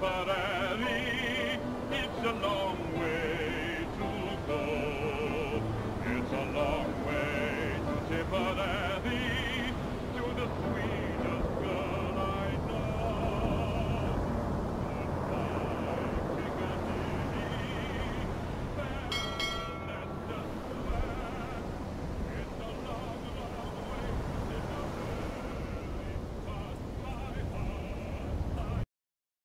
Tipperary. It's a long way.